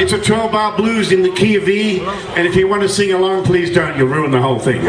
It's a 12 bar blues in the key of E, and if you want to sing along, please don't. You'll ruin the whole thing.